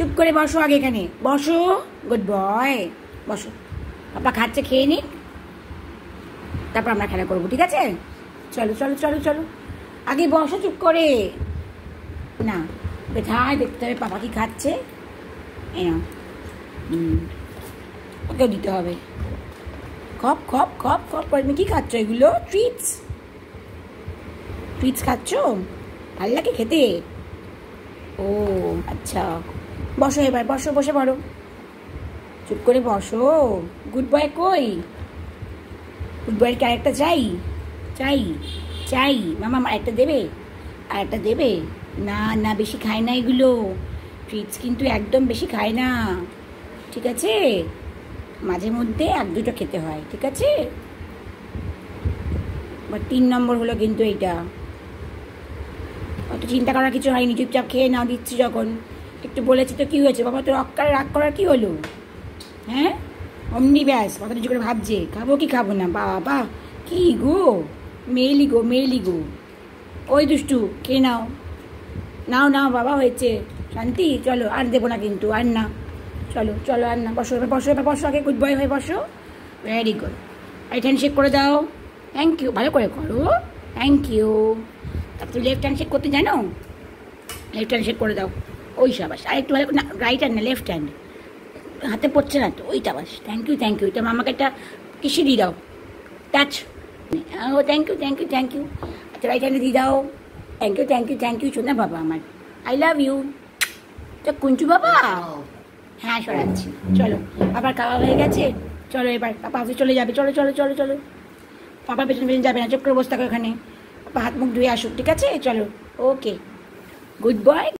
চুপ করে বসো আগে এখানে। বসো গুড বয় বসো। পাপা খাচ্ছে, খেয়ে নিক। তারপর আমরা খেলা করব, ঠিক আছে? চলো চলো চলো চলো। আগে বসো চুপ করে। না, কোথায় দেখতে হবে? পাপা কি খাচ্ছে? হুম, ওকেও দিতে হবে। খপ খপ খপ খপ করে। তুমি কি খাচ্ছ এগুলো? ট্রিটস ট্রিটস খাচ্ছ? ভালো লাগে খেতে? ও আচ্ছা। বসো এবার, বসো, বসে পড়ো। চুপ করে বসো। গুড বয় কই? গুড বয়ের কি আরেকটা চাই? চাই চাই। মামা একটা দেবে? আর একটা দেবে? না না, বেশি খায় না এগুলো। ট্রিটস কিন্তু একদম বেশি খায় না। ঠিক আছে? মাঝে মধ্যে এক দুটো খেতে হয়, ঠিক আছে? বা তিন নম্বর হলো কিন্তু এইটা। অত চিন্তা করার কিছু হয়নি, চুপচাপ খেয়ে নাও দিচ্ছি যখন। একটু বলেছি তো কী হয়েছে? বাবা তো রক্কার রাগ করার কী হলো? হ্যাঁ? অমনি ব্যাস কথা কিছু করে ভাবছে। খাব কি খাব না? বাবা, কি গো? মেয়েলি গো মেয়েলি গো। ওই দুষ্টু কে নাও। নাও নাও, বাবা হয়েছে। শান্তি? চলো, আর দেবো না কিন্তু, আর না। চলো চলো, আর না। বসো বসো, এবার বসো, আগে গুড বয় হয়ে বসো। Very good right hand shake করে দাও। থ্যাংক ইউ ভালো করে করো। থ্যাংক ইউ তারপর লেফট হ্যান্ড শেক করতে জানো? লেফট হ্যান্ড শেক করে দাও। ওই সাবাস আর একটু ভালো না রাইট হ্যান্ড না লেফট হ্যান্ড হাতে পড়ছে না তো ওইটা বাস থ্যাংক ইউ থ্যাংক ইউ এটা মামাকে একটা কিসে দিয়ে দাও। Touch O thank you thank you thank you আচ্ছা রাইট হ্যান্ডে দিয়ে দাও। Thank you thank you thank you শোনা বাবা আমার। আই লাভ ইউ তো কুঞ্চু বাবা? হ্যাঁ সরাচ্ছি চলো আবার খাওয়া হয়ে গেছে। চলো এবার পাপা হাতে চলে যাবে। চলো চলো চলো চলো। পাপা পেছনে পেছনে যাবে না, চুপ করে বসে থাকো পাপা হাত মুখ ধুয়ে আসুক, ঠিক আছে? চলো ওকে গুড বয়